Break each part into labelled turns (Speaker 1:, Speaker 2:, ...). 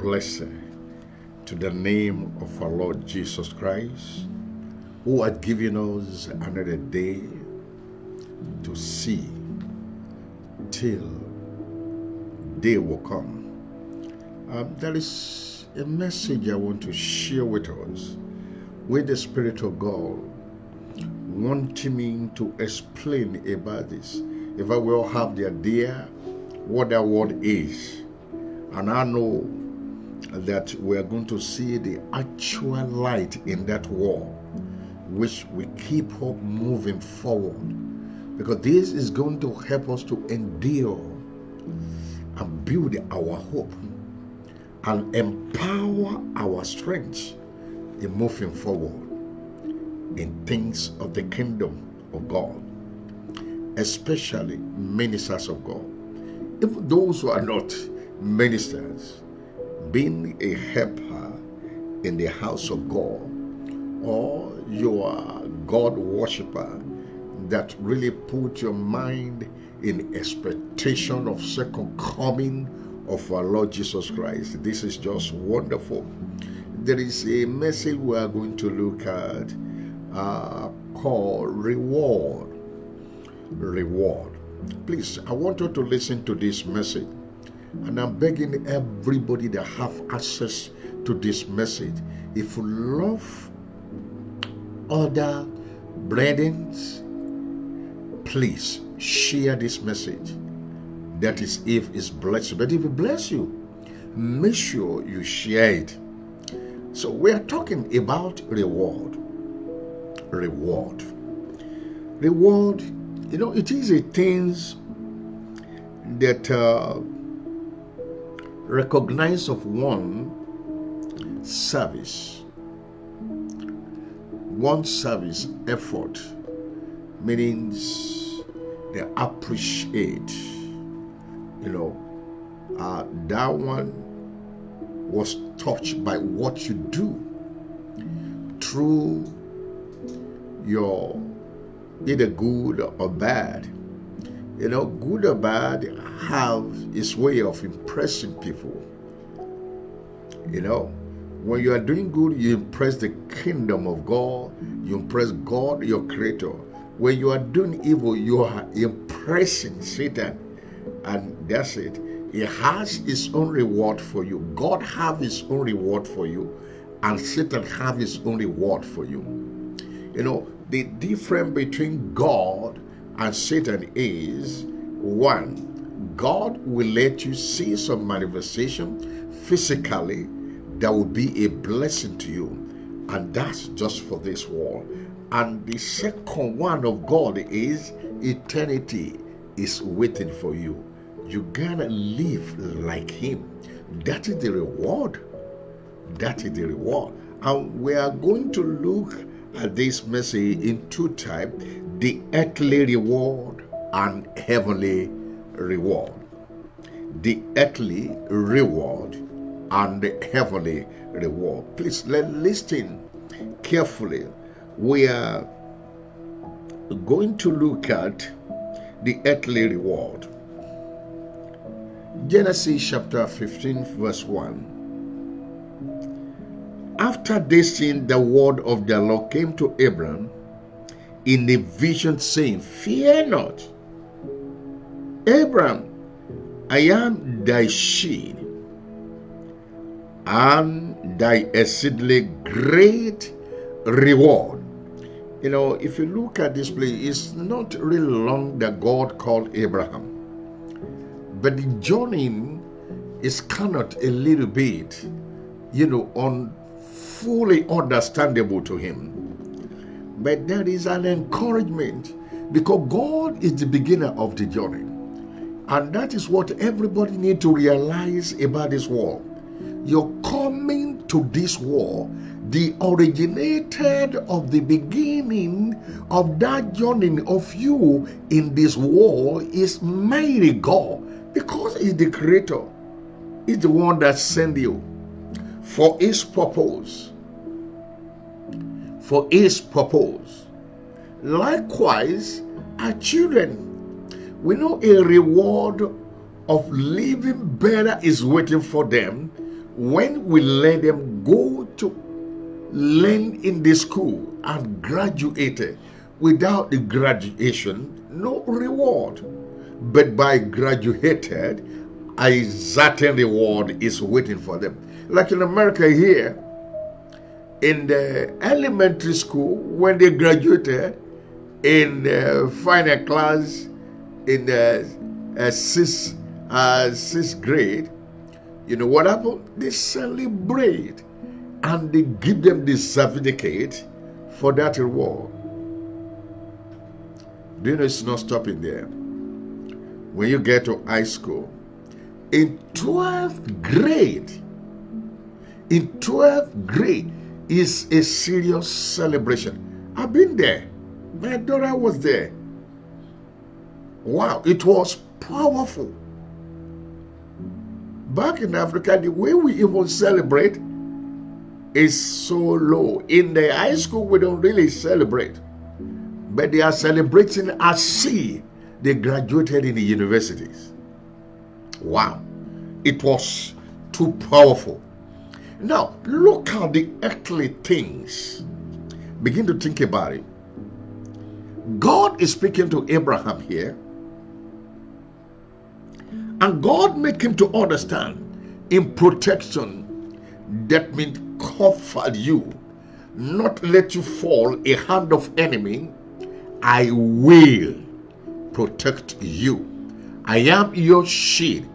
Speaker 1: blessed to the name of our Lord Jesus Christ, who had given us another day to see till day will come. Um, there is a message I want to share with us with the Spirit of God wanting me to explain about this. If I will have the idea what that word is, and I know that we are going to see the actual light in that wall, which we keep up moving forward, because this is going to help us to endure and build our hope and empower our strength in moving forward in things of the kingdom of God, especially ministers of God. Even those who are not ministers, being a helper in the house of God, or you are God worshiper that really put your mind in expectation of second coming of our Lord Jesus Christ. This is just wonderful. There is a message we are going to look at uh, called reward. Reward. Please, I want you to listen to this message. And I'm begging everybody that have access to this message. If you love other brethren, please share this message. That is if it's blessed. But if it bless you, make sure you share it. So we are talking about reward. Reward. Reward, you know, it is a things that uh, recognize of one service, one service effort, means they appreciate, you know, uh, that one was touched by what you do through your either good or bad. You know, good or bad have its way of impressing people. You know, when you are doing good, you impress the kingdom of God, you impress God, your creator. When you are doing evil, you are impressing Satan, and that's it. He has his own reward for you. God have his own reward for you, and Satan have his own reward for you. You know, the difference between God and Satan is one, God will let you see some manifestation physically that will be a blessing to you, and that's just for this world. And the second one of God is eternity is waiting for you. You gotta live like Him. That is the reward. That is the reward. And we are going to look at this message in two types the earthly reward and heavenly reward. The earthly reward and the heavenly reward. Please let listen carefully. We are going to look at the earthly reward. Genesis chapter 15, verse 1. After this thing, the word of the Lord came to Abram in a vision, saying, Fear not, Abram, I am thy shield and thy exceedingly great reward. You know, if you look at this place, it's not really long that God called Abraham, but the journey is of a little bit, you know, on fully understandable to him. But there is an encouragement because God is the beginner of the journey. And that is what everybody need to realize about this world. You're coming to this war, the originated of the beginning of that journey of you in this war is mighty God because He's the creator. He's the one that sent you for His purpose. For His purpose. Likewise, our children, we know a reward of living better is waiting for them when we let them go to learn in the school and graduated without the graduation, no reward. But by graduated, a certain reward is waiting for them. Like in America here, in the elementary school, when they graduated in the final class in the uh, sixth, uh, sixth grade, you know what happened? They celebrate and they give them the certificate for that reward. Do you know it's not stopping there? When you get to high school, in 12th grade, in 12th grade is a serious celebration. I've been there. My daughter was there. Wow, it was powerful. Back in Africa, the way we even celebrate is so low. In the high school, we don't really celebrate, but they are celebrating as see they graduated in the universities. Wow, it was too powerful. Now, look at the earthly things. Begin to think about it. God is speaking to Abraham here. And God make him to understand in protection that means cover you, not let you fall a hand of enemy. I will protect you. I am your shield.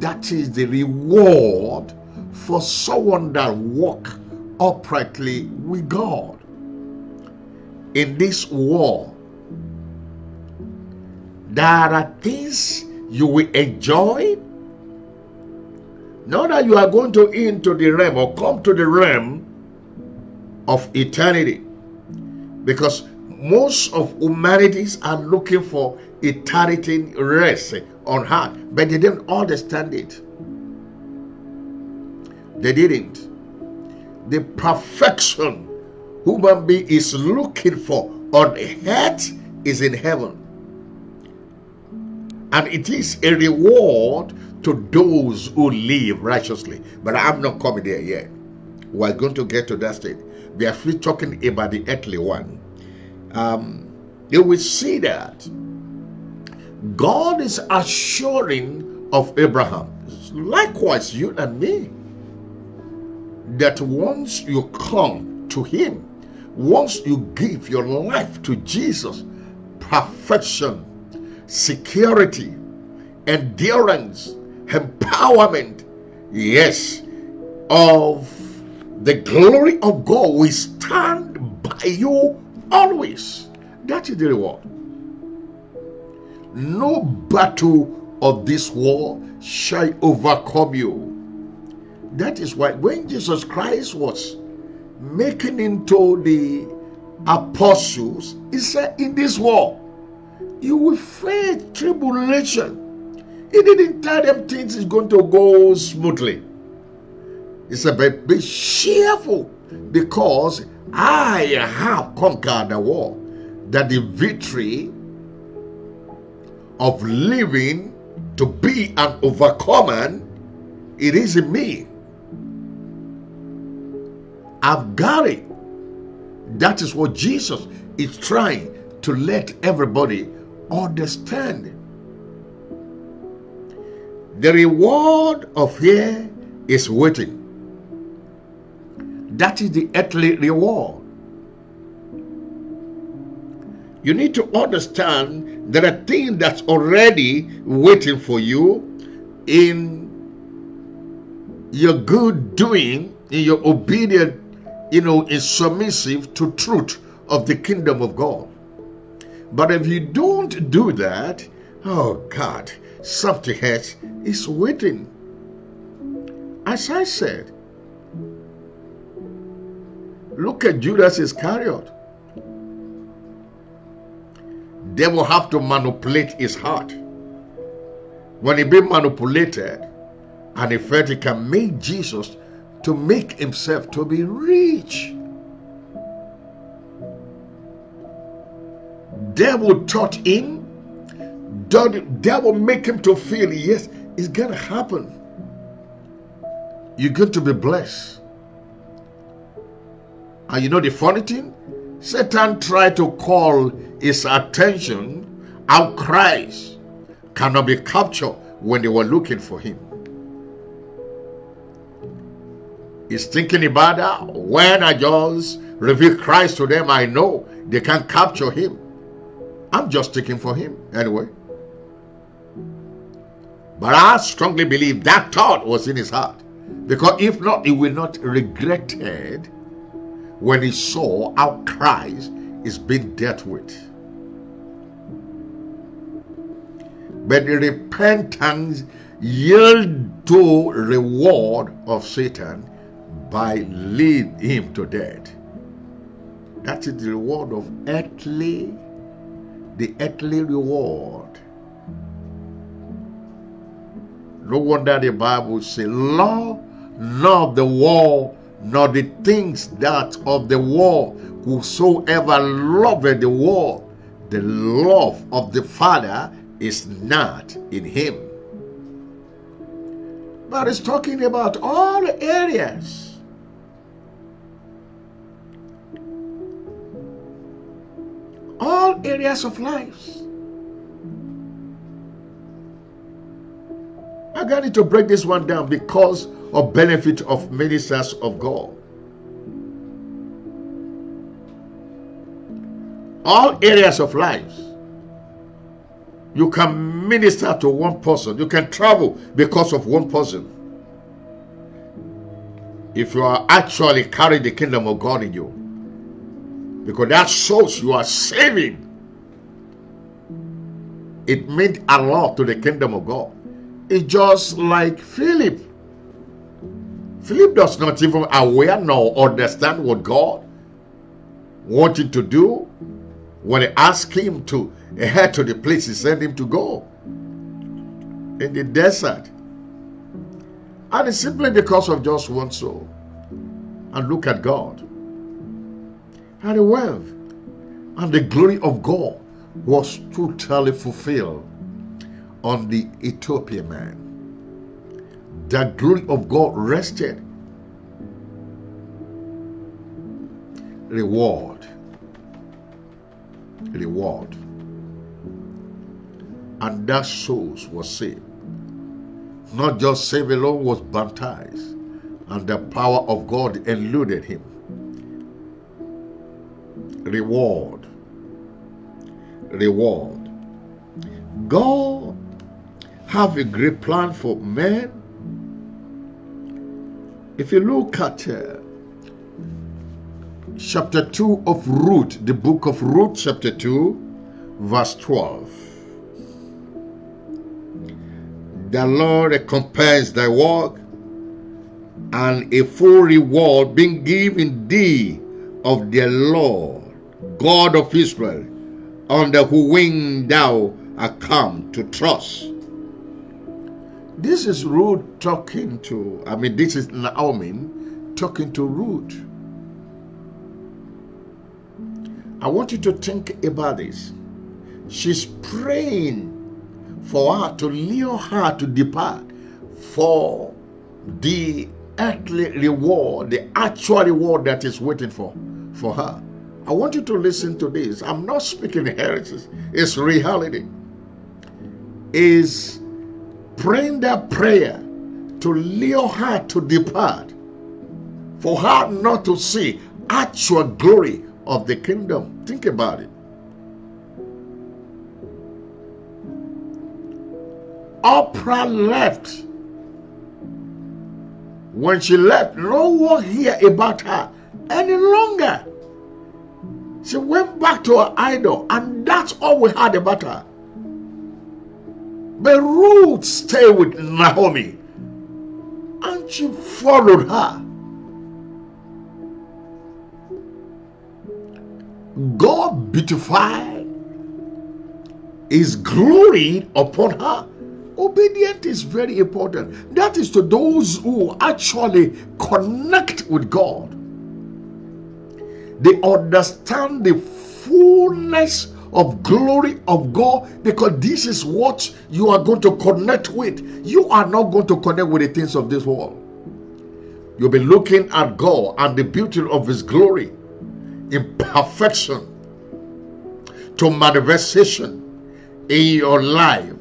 Speaker 1: That is the reward for someone that walk uprightly with God. In this war, there are things you will enjoy. Now that you are going to into the realm or come to the realm of eternity, because most of humanities are looking for eternity rest on earth, but they don't understand it. They didn't. The perfection human being is looking for on earth is in heaven. And it is a reward to those who live righteously. But I'm not coming there yet. We're going to get to that state. We are free talking about the earthly one. Um, you will see that God is assuring of Abraham, likewise you and me, that once you come to Him, once you give your life to Jesus, perfection, security, endurance, empowerment, yes, of the glory of God will stand by you always. That is the reward. No battle of this war shall overcome you. That is why when Jesus Christ was making into the apostles, he said, In this war, you will face tribulation. He didn't tell them things is going to go smoothly. He said, But be cheerful because I have conquered the war. That the victory of living to be an overcomer, it is in me. I've got it. That is what Jesus is trying to let everybody understand. The reward of here is waiting. That is the earthly reward. You need to understand there are things that's already waiting for you in your good doing, in your obedience you know, is submissive to truth of the kingdom of God. But if you don't do that, oh God, something else is waiting. As I said, look at Judas Iscariot. They will have to manipulate his heart. When he be manipulated, and he felt he can make Jesus to make himself to be rich. Devil taught him, devil make him to feel, yes, it's gonna happen. you're going to be blessed. And you know the funny thing? Satan tried to call his attention out Christ cannot be captured when they were looking for him. He's thinking about that. When I just reveal Christ to them, I know they can't capture him. I'm just taking for him anyway. But I strongly believe that thought was in his heart. Because if not, he will not regretted when he saw how Christ is being dealt with. But the repentance yield to reward of Satan by lead him to death. That is the reward of earthly, the earthly reward. No wonder the Bible says, Love not the war, nor the things that of the war. Whosoever loveth the war, the love of the Father is not in him. But it's talking about all areas. All areas of life. I got it to break this one down because of benefit of ministers of God. All areas of life. You can minister to one person. You can travel because of one person. If you are actually carrying the kingdom of God in you. Because that shows you are saving. It meant a lot to the kingdom of God. It's just like Philip. Philip does not even aware nor understand what God wanted to do when he asked him to head to the place he sent him to go in the desert. And it's simply because of just one soul. And look at God. And the wealth and the glory of God was totally fulfilled on the Ethiopian man. The glory of God rested. Reward. Reward. And that souls was saved. Not just saved alone, was baptized. And the power of God eluded him. Reward. Reward. God have a great plan for men. If you look at uh, chapter 2 of Ruth, the book of Ruth, chapter 2, verse 12. The Lord recompense thy work, and a full reward being given thee of the Lord, God of Israel, under whose wing thou art come to trust. This is Ruth talking to, I mean, this is Naomi talking to Ruth. I want you to think about this. She's praying for her to lure her to depart for the earthly reward, the actual reward that is waiting for for her. I want you to listen to this. I'm not speaking heresies, it's reality. Is praying that prayer to lure her to depart, for her not to see actual glory of the kingdom. Think about it. Orpah left. When she left, no one hear about her any longer. She went back to her idol, and that's all we had about her. But Ruth stayed with Naomi, and she followed her. God beautified his glory upon her. Obedience is very important. That is to those who actually connect with God. They understand the fullness of glory of God because this is what you are going to connect with. You are not going to connect with the things of this world. You'll be looking at God and the beauty of His glory in perfection to manifestation in your life.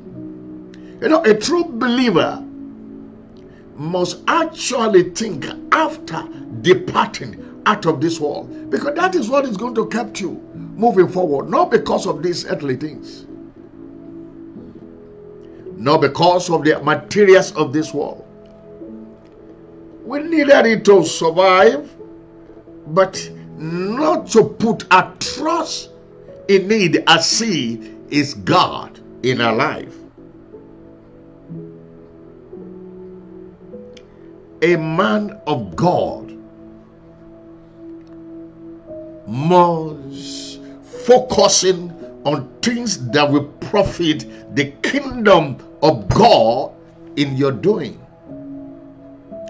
Speaker 1: You know, a true believer must actually think after departing out of this world because that is what is going to keep you moving forward, not because of these earthly things, not because of the materials of this world. We needed it to survive, but not to put our trust in need as He is God in our life. A man of God must focusing on things that will profit the kingdom of God in your doing,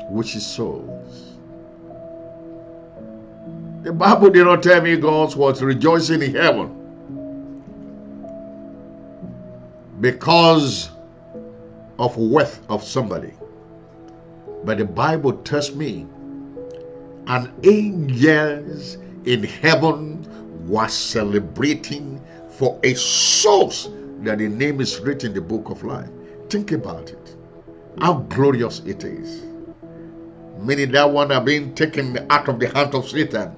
Speaker 1: which is souls. The Bible did not tell me God was rejoicing in heaven because of wealth of somebody. But the Bible tells me and angels in heaven was celebrating for a source that the name is written in the book of life. Think about it. How glorious it is. Many that one have been taken out of the hand of Satan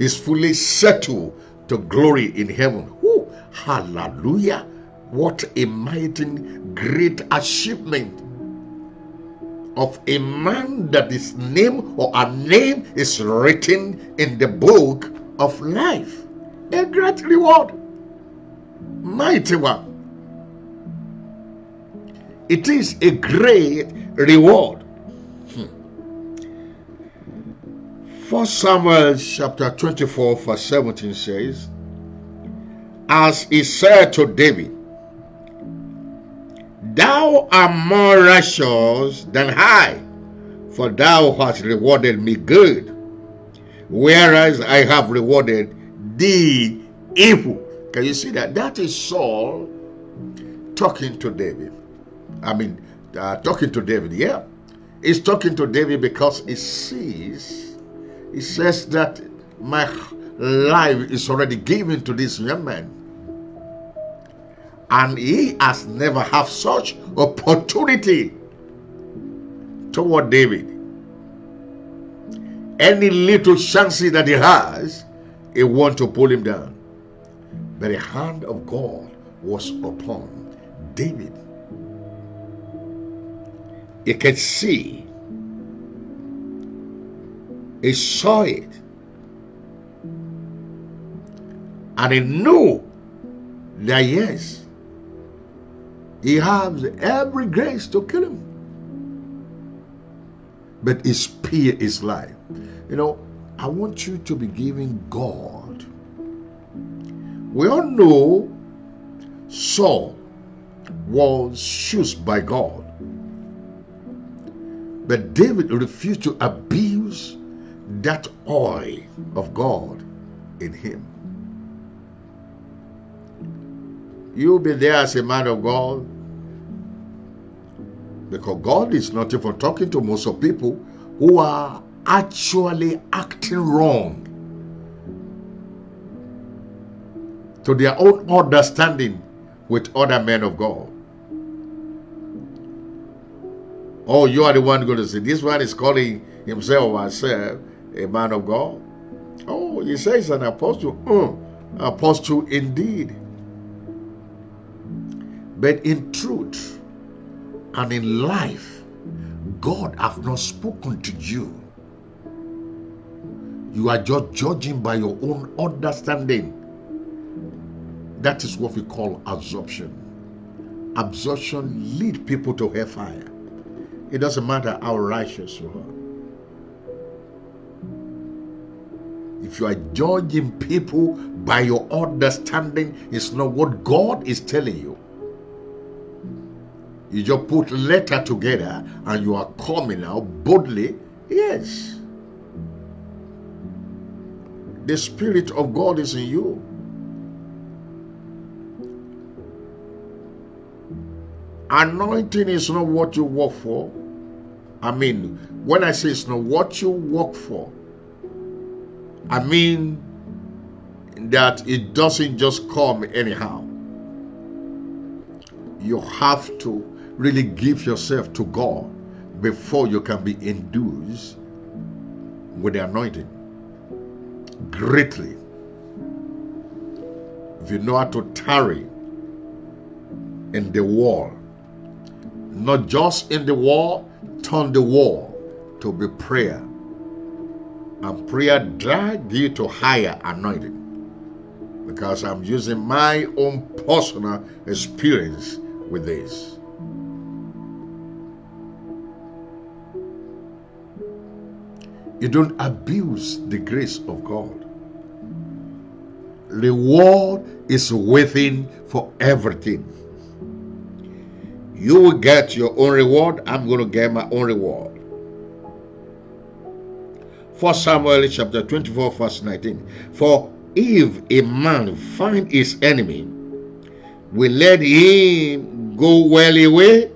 Speaker 1: is fully settled to glory in heaven. Woo, hallelujah. What a mighty great achievement of a man that his name or a name is written in the book of life. A great reward. Mighty one. It is a great reward. Hmm. First Samuel chapter 24, verse 17 says, As he said to David, Thou art more righteous than I, for thou hast rewarded me good, whereas I have rewarded thee evil. Can you see that? That is Saul talking to David. I mean, uh, talking to David, yeah. He's talking to David because he sees he says that my life is already given to this young man and he has never had such opportunity toward david. Any little chances that he has he want to pull him down. But the hand of god was upon david. He could see. He saw it. And he knew that yes, he has every grace to kill him. But his spared is life. You know, I want you to be giving God. We all know Saul was chosen by God. But David refused to abuse that oil of God in him. You'll be there as a man of God because God is not even talking to most of people who are actually acting wrong to their own understanding with other men of God. Oh, you are the one going to say, this one is calling himself or herself a man of God. Oh, he says an apostle. Mm, apostle indeed. But in truth and in life, God have not spoken to you. You are just judging by your own understanding. That is what we call absorption. Absorption lead people to hellfire. It doesn't matter how righteous you are. If you are judging people by your understanding, it's not what God is telling you. You just put letter together and you are coming out boldly. Yes. The Spirit of God is in you. Anointing is not what you work for. I mean, When I say it's not what you work for, I mean that it doesn't just come anyhow. You have to really give yourself to God before you can be induced with the anointing greatly. If you know how to tarry in the wall, not just in the wall, turn the wall to be prayer. And prayer drag you to higher anointing. Because I'm using my own personal experience with this. You don't abuse the grace of God. Reward is waiting for everything. You will get your own reward. I'm going to get my own reward. 1 Samuel chapter 24, verse 19. For if a man find his enemy, will let him go well away.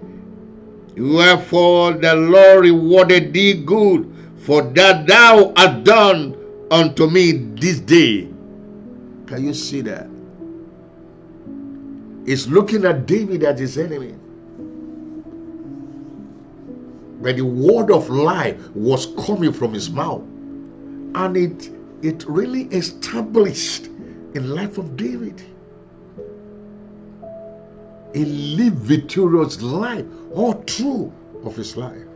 Speaker 1: Wherefore the Lord rewarded thee good for that thou hast done unto me this day. Can you see that? He's looking at David as his enemy. But the word of life was coming from his mouth. And it it really established in life of David. He lived victorious life all through of his life.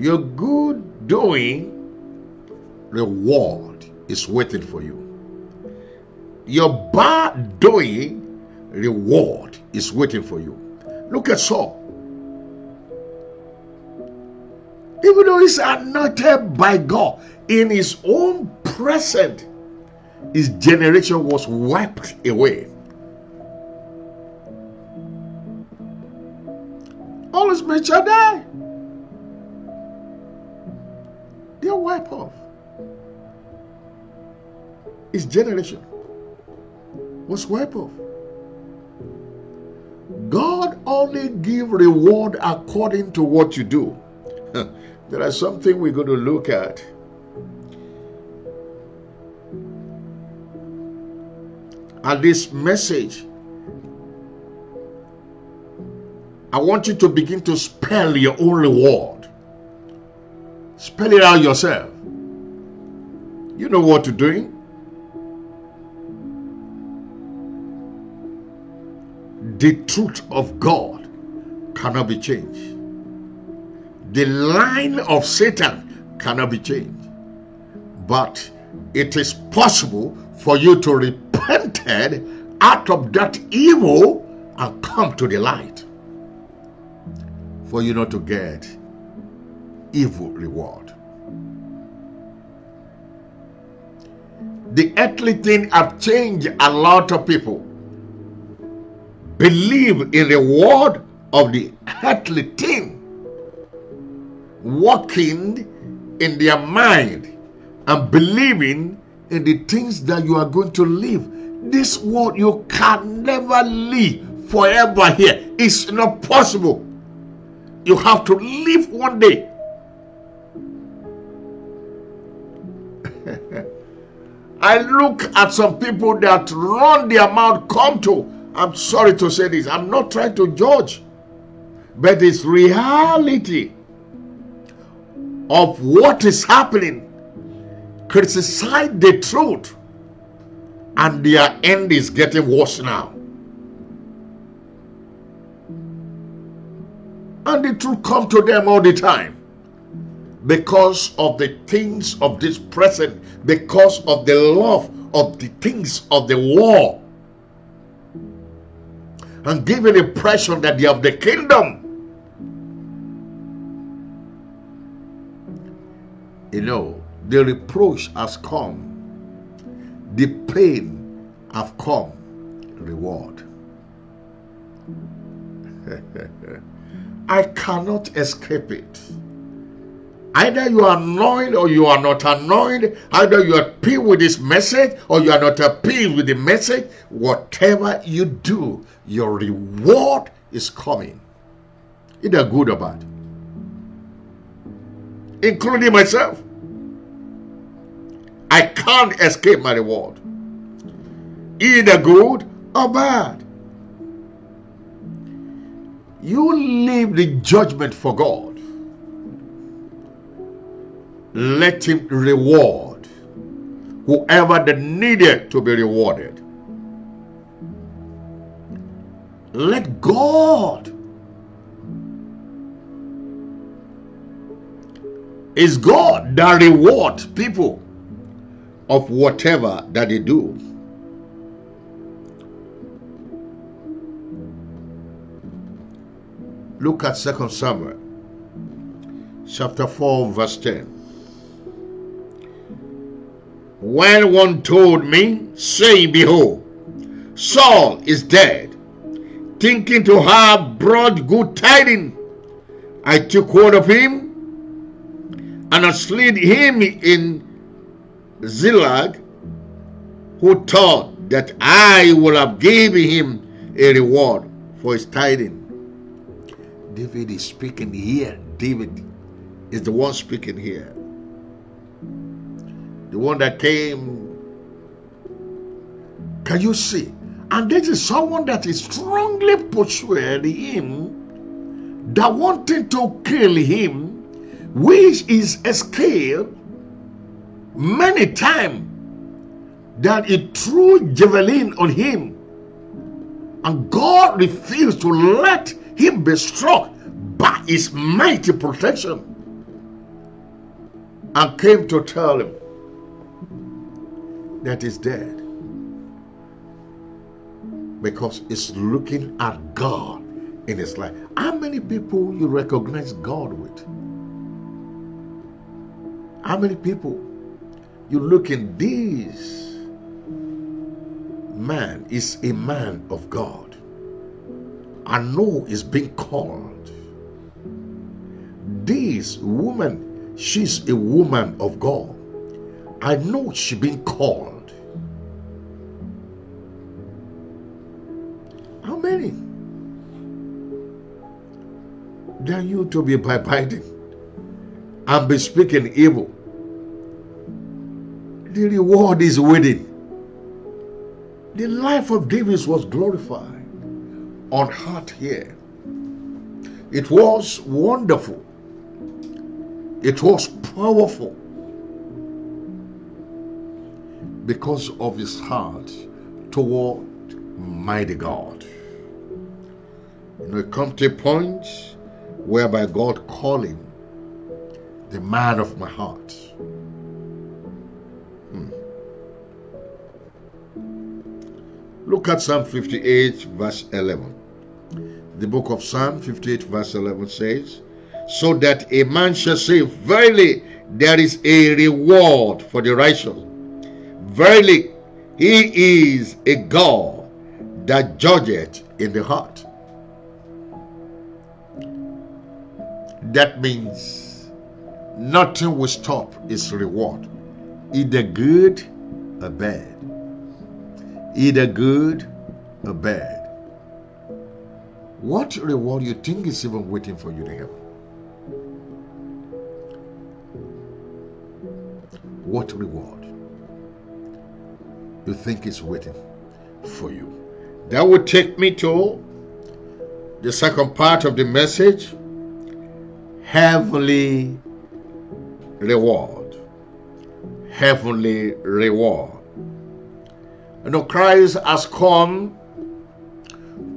Speaker 1: Your good doing reward is waiting for you. Your bad doing reward is waiting for you. Look at Saul. Even though he's anointed by God in his own present, his generation was wiped away. All his men shall. They're off. His generation was wiped off. God only give reward according to what you do. there are something we're going to look at. And this message, I want you to begin to spell your own reward. Spell it out yourself. You know what you're doing. The truth of God cannot be changed. The line of Satan cannot be changed. But it is possible for you to repent out of that evil and come to the light. For you not to get evil reward. The earthly thing have changed a lot of people. Believe in the word of the earthly thing, working in their mind and believing in the things that you are going to live. This world you can never live forever here. It's not possible. You have to live one day. I look at some people that run their mouth come to. I'm sorry to say this. I'm not trying to judge. But it's reality of what is happening. Criticize the truth. And their end is getting worse now. And the truth come to them all the time because of the things of this present, because of the love of the things of the world, and give an impression that they have the kingdom. You know, the reproach has come, the pain have come, reward. I cannot escape it. Either you are annoyed or you are not annoyed. Either you are appeal with this message or you are not appeal with the message. Whatever you do, your reward is coming, either good or bad, including myself. I can't escape my reward, either good or bad. You leave the judgment for God. Let Him reward whoever that needed to be rewarded. Let God. Is God that reward people of whatever that they do. Look at 2 Samuel chapter 4 verse 10. When one told me, saying, Behold, Saul is dead, thinking to have brought good tidings, I took hold of him and I slid him in Ziklag, who thought that I would have given him a reward for his tidings. David is speaking here. David is the one speaking here. The one that came. Can you see? And this is someone that is strongly persuaded him that wanting to kill him, which is escape many times that he threw javelin on him. And God refused to let him be struck by his mighty protection and came to tell him that he's dead because it's looking at God in his life. How many people you recognize God with? How many people you look in this man is a man of God? I know is being called. This woman, she's a woman of God. I know she being called. To be backbiting and be speaking evil? The reward is waiting. The life of David was glorified on heart here. It was wonderful. It was powerful because of his heart toward mighty God. You know, come to a point whereby God calling the man of my heart. Hmm. Look at Psalm 58, verse 11 the book of Psalm 58, verse 11 says, So that a man shall say, Verily, there is a reward for the righteous. Verily, he is a God that judgeth in the heart. That means nothing will stop its reward, either good or bad. Either good or bad. What reward you think is even waiting for you to have? What reward you think is waiting for you? That would take me to the second part of the message heavenly reward. Heavenly reward. You know, Christ has come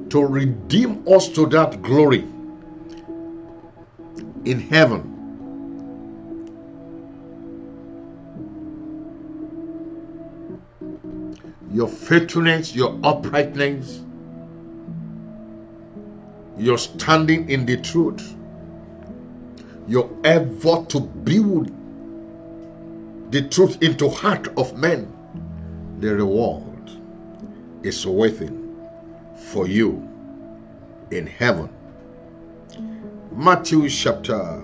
Speaker 1: to redeem us to that glory in heaven. Your faithfulness, your uprightness, your standing in the truth, your effort to build the truth into heart of men, the reward is waiting for you in heaven. Matthew chapter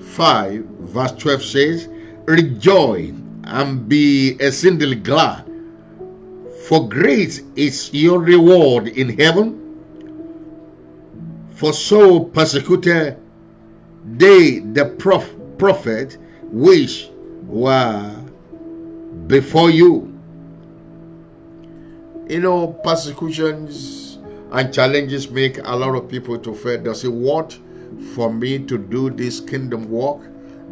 Speaker 1: 5, verse 12 says, Rejoice and be exceedingly glad, for great is your reward in heaven. For so persecuted they the prof- prophet which were before you. You know, persecutions and challenges make a lot of people to fear. Does it want for me to do this kingdom work?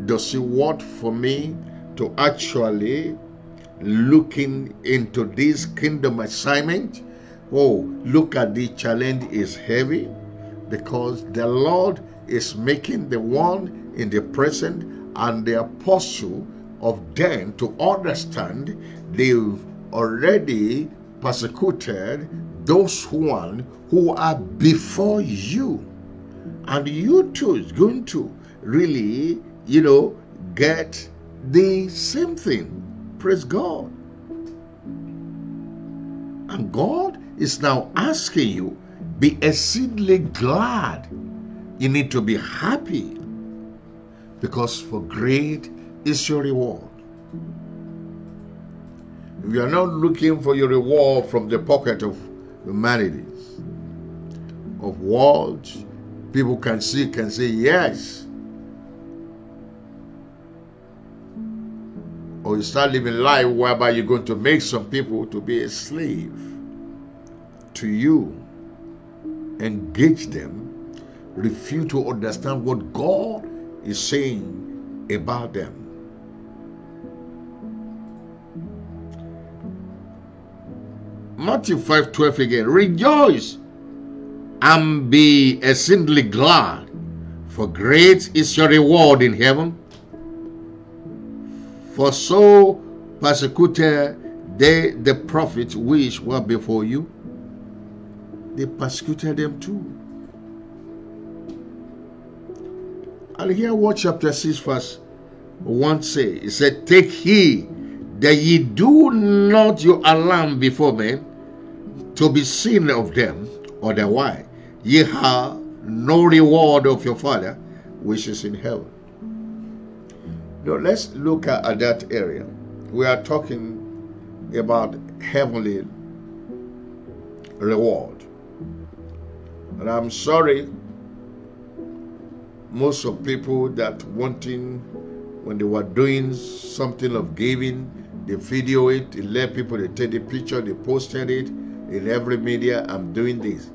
Speaker 1: Does it want for me to actually looking into this kingdom assignment? Oh, look at the challenge is heavy because the Lord is making the one in the present and the apostle of them to understand they've already persecuted those one who are before you. And you too is going to really you know get the same thing. Praise god. And god is now asking you be exceedingly glad you need to be happy because for great is your reward. You are not looking for your reward from the pocket of humanity, of worlds, people can see, can say yes. Or you start living life whereby you're going to make some people to be a slave to you. Engage them, refuse to understand what God is saying about them. Matthew 5 12 again. Rejoice and be exceedingly glad, for great is your reward in heaven. For so persecuted they the prophets which were before you. They persecuted them too. And here what chapter 6 verse 1 say. It said, Take heed that ye do not your alarm before men to be seen of them, otherwise ye have no reward of your Father which is in heaven. Now let's look at that area. We are talking about heavenly reward. And I'm sorry, most of people that wanting when they were doing something of giving, they video it, they let people, they take the picture, they posted it in every media. I'm doing this.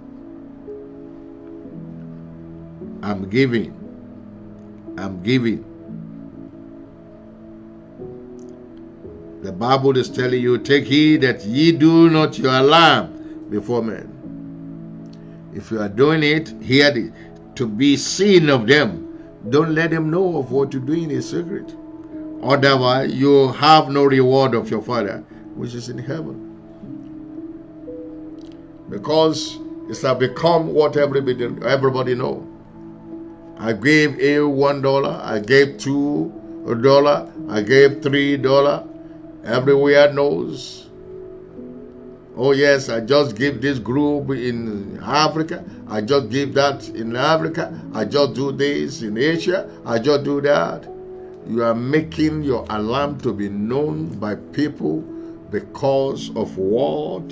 Speaker 1: I'm giving. I'm giving. The Bible is telling you, take heed that ye do not your alarm before men. If you are doing it, hear this. To be seen of them. Don't let them know of what you're doing in secret. Otherwise, you have no reward of your Father, which is in heaven. Because it's have become what everybody everybody know. I gave A one dollar, I gave two dollar, I gave three dollar. Everywhere knows. Oh yes, I just give this group in Africa. I just give that in Africa. I just do this in Asia. I just do that. You are making your alarm to be known by people because of what?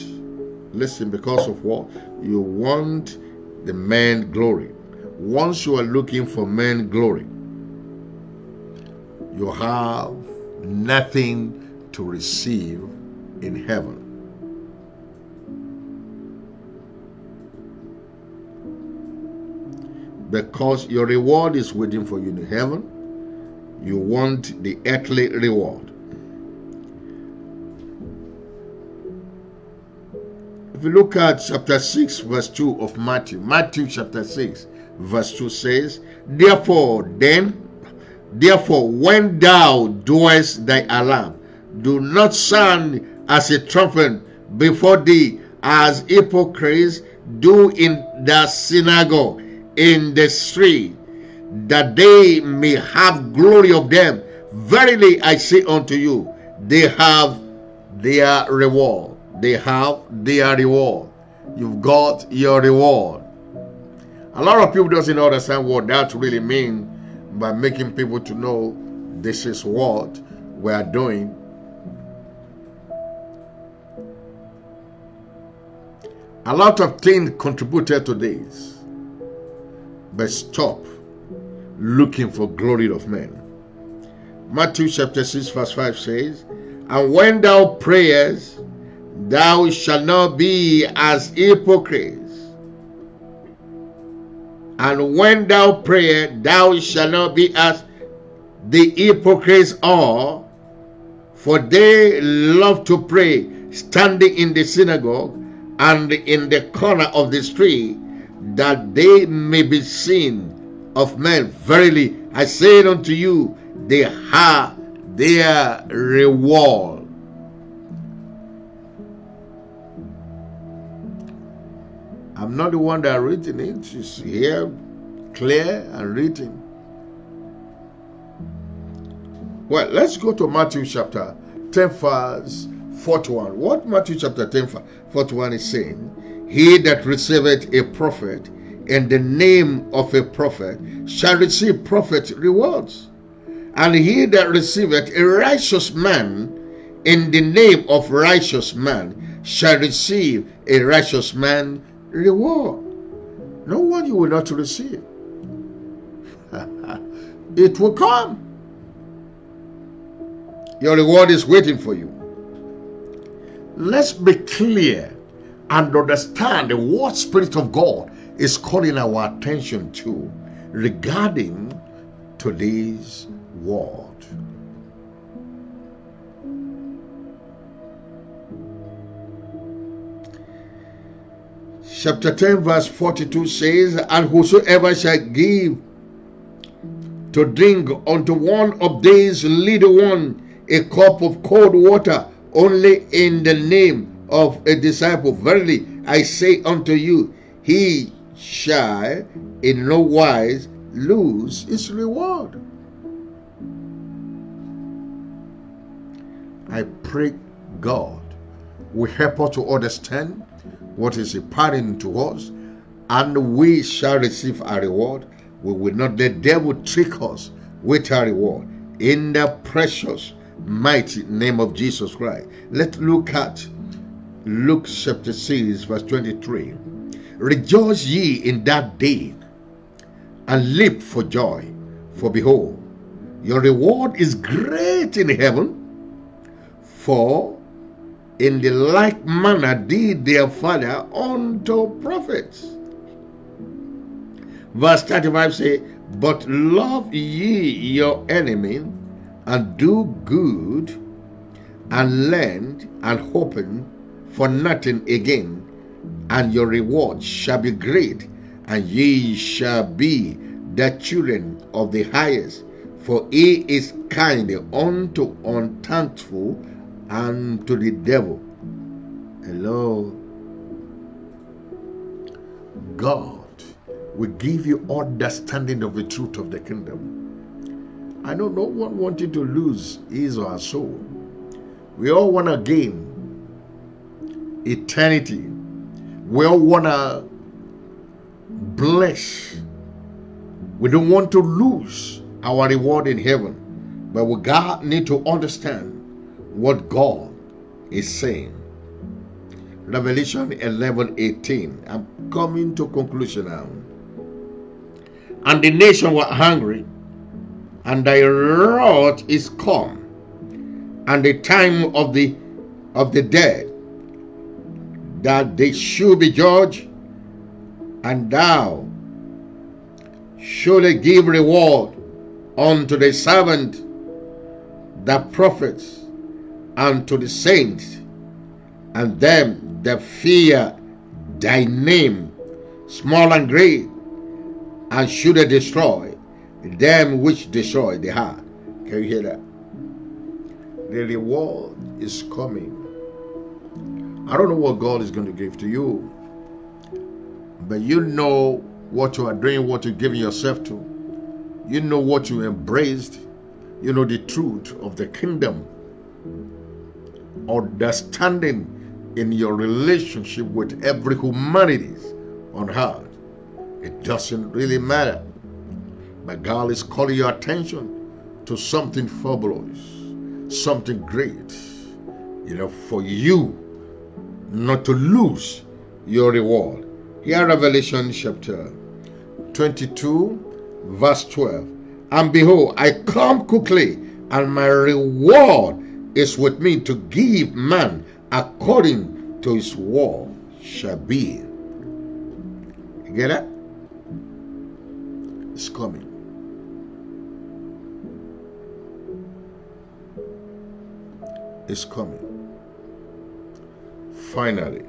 Speaker 1: Listen, because of what? You want the man glory. Once you are looking for man glory, you have nothing to receive in heaven. Because your reward is waiting for you in heaven, you want the earthly reward. If you look at chapter 6, verse 2 of Matthew, Matthew chapter 6, verse 2 says, Therefore, then, therefore, when thou doest thy alarm, do not sound as a trumpet before thee, as hypocrites do in the synagogue, in the street, that they may have glory of them. Verily I say unto you, they have their reward. They have their reward. You've got your reward. A lot of people doesn't understand what that really means by making people to know this is what we are doing. A lot of things contributed to this. But stop looking for glory of men. Matthew chapter 6, verse 5 says, And when thou prayest, thou shalt not be as hypocrites. And when thou prayest, thou shalt not be as the hypocrites are, for they love to pray standing in the synagogue and in the corner of the street, that they may be seen of men. Verily, I say unto you, they have their reward. I'm not the one that written it. It's here, clear and written. Well, let's go to Matthew chapter 10, verse 41. What Matthew chapter 10, verse 41 is saying, He that receiveth a prophet in the name of a prophet shall receive prophet rewards. And he that receiveth a righteous man in the name of righteous man shall receive a righteous man reward. No one you will not receive. it will come. Your reward is waiting for you. Let's be clear and understand what Spirit of God is calling our attention to regarding today's world. Chapter 10, verse 42 says, And whosoever shall give to drink unto one of these little one a cup of cold water only in the name of a disciple, verily I say unto you, he shall in no wise lose his reward. I pray God will help us to understand what is imparting to us, and we shall receive our reward. We will not let the devil trick us with our reward. In the precious, mighty name of Jesus Christ. Let's look at Luke chapter 6, verse 23. Rejoice ye in that day and leap for joy, for behold, your reward is great in heaven. For in the like manner did their father unto prophets. Verse 35 say, But love ye your enemy, and do good, and lend, and hope for nothing again, and your reward shall be great, and ye shall be the children of the highest, for he is kind unto unthankful and to the devil. Hello. God will give you understanding of the truth of the kingdom. I know no one wanted to lose his or her soul. We all want to gain eternity. We all want to bless. We don't want to lose our reward in heaven. But we God need to understand what God is saying. Revelation 11 18. I'm coming to conclusion now. And the nation were hungry, and thy wrath is come, and the time of the of the dead, that they should be judged, and thou should give reward unto the servant, the prophets, and to the saints, and them that fear thy name, small and great, and should destroy them which destroy the heart. Can you hear that? The reward is coming. I don't know what God is going to give to you, but you know what you are doing, what you're giving yourself to. You know what you embraced. You know the truth of the kingdom understanding in your relationship with every humanity on earth. It doesn't really matter. But God is calling your attention to something fabulous, something great. You know, for you not to lose your reward. Here, Revelation chapter 22, verse 12. And behold, I come quickly, and my reward is with me to give man according to his work shall be. You get that? It's coming. It's coming. Finally,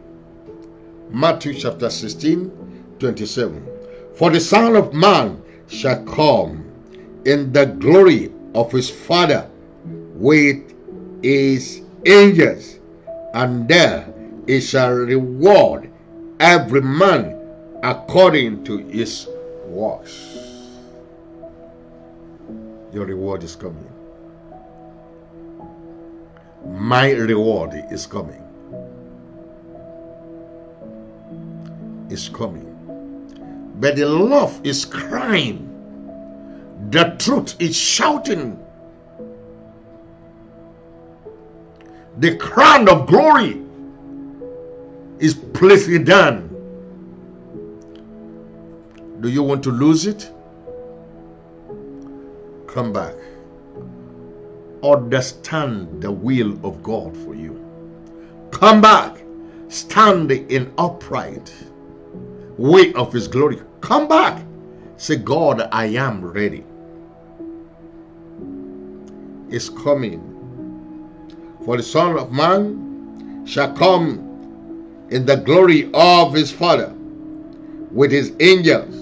Speaker 1: Matthew chapter 16, 27. For the Son of Man shall come in the glory of his Father with his angels, and there he shall reward every man according to his works. Your reward is coming. My reward is coming. Is coming. But the love is crying. The truth is shouting. The crown of glory is placed down. Do you want to lose it? Come back. Understand the will of God for you. Come back. Stand in upright way of His glory. Come back. Say, God, I am ready. Is coming. For the Son of Man shall come in the glory of his Father with his angels,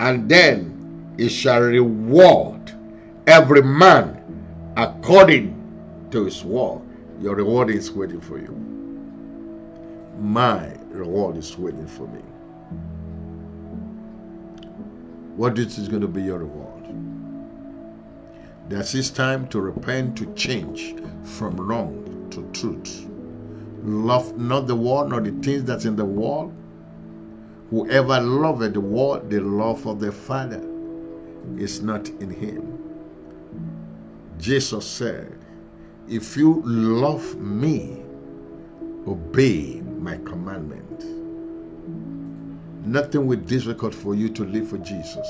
Speaker 1: and then he shall reward every man according to his work. Your reward is waiting for you. My reward is waiting for me. What is going to be your reward? That it's time to repent, to change from wrong to truth. Love not the world, nor the things that's in the world. Whoever loveth the world, the love of the Father is not in him. Jesus said, If you love me, obey my commandment. Nothing will be difficult for you to live for Jesus.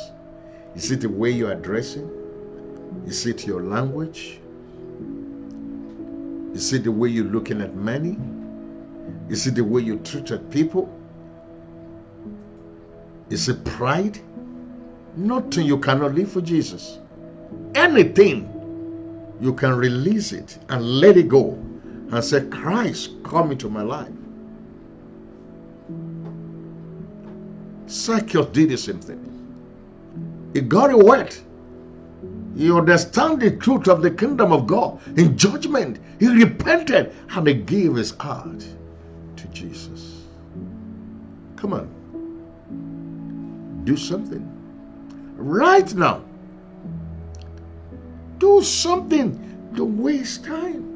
Speaker 1: Is it the way you are dressing? Is it your language? Is it the way you're looking at money? Is it the way you treat people? Is it pride? Nothing you cannot live for Jesus. Anything you can release it and let it go and say, Christ, come into my life. Zacchaeus did the same thing. He got it wet. He understand the truth of the kingdom of God. In judgment, he repented and he gave his heart to Jesus. Come on. Do something. Right now. Do something. Don't waste time.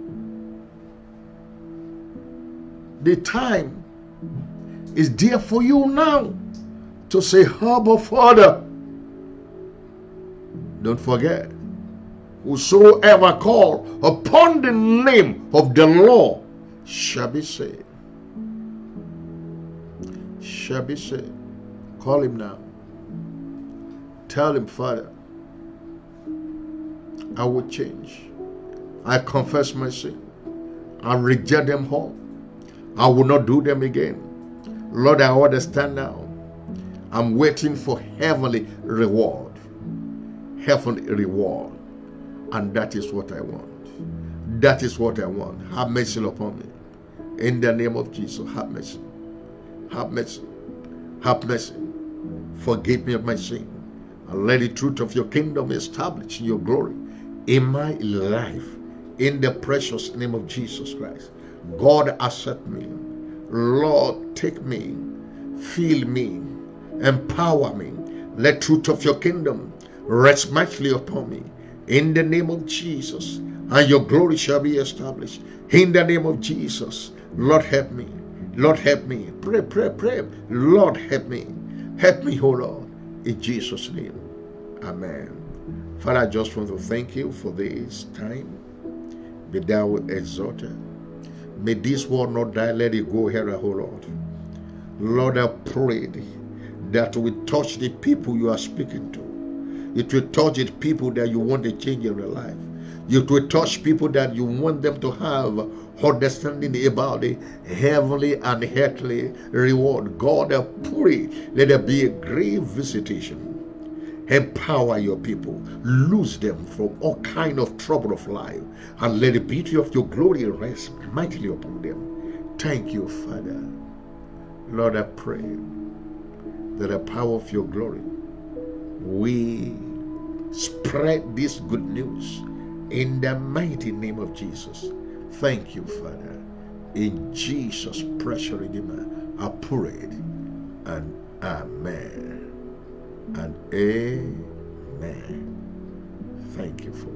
Speaker 1: The time is there for you now to say, Abba Father. Don't forget, whosoever call upon the name of the Lord shall be saved. Shall be saved. Call him now. Tell him, Father, I will change. I confess my sin. I reject them all. I will not do them again. Lord, I understand now. I'm waiting for heavenly reward. Heavenly reward. And that is what I want. That is what I want. Have mercy upon me. In the name of Jesus, have mercy. Have mercy. Have mercy. Forgive me of my sin. And let the truth of your kingdom establish your glory in my life. In the precious name of Jesus Christ. God accept me. Lord, take me. Fill me empower me. Let truth of your kingdom rest mightily upon me. In the name of Jesus, and your glory shall be established. In the name of Jesus, Lord help me. Lord help me. Pray, pray, pray. Lord help me. Help me, oh Lord. In Jesus' name. Amen. Father, I just want to thank you for this time. Be thou exalted. May this word not die. Let it go here, oh Lord. Lord, I pray that will touch the people you are speaking to. It will touch the people that you want to change in your life. It will touch people that you want them to have understanding about the heavenly and earthly reward. God, I pray let there be a great visitation. Empower your people, lose them from all kind of trouble of life, and let the beauty of your glory rest mightily upon them. Thank you, Father. Lord, I pray that the power of your glory we spread this good news in the mighty name of Jesus. Thank you, Father. In Jesus' precious Redeemer, I pray it. and Amen and Amen. Thank you for.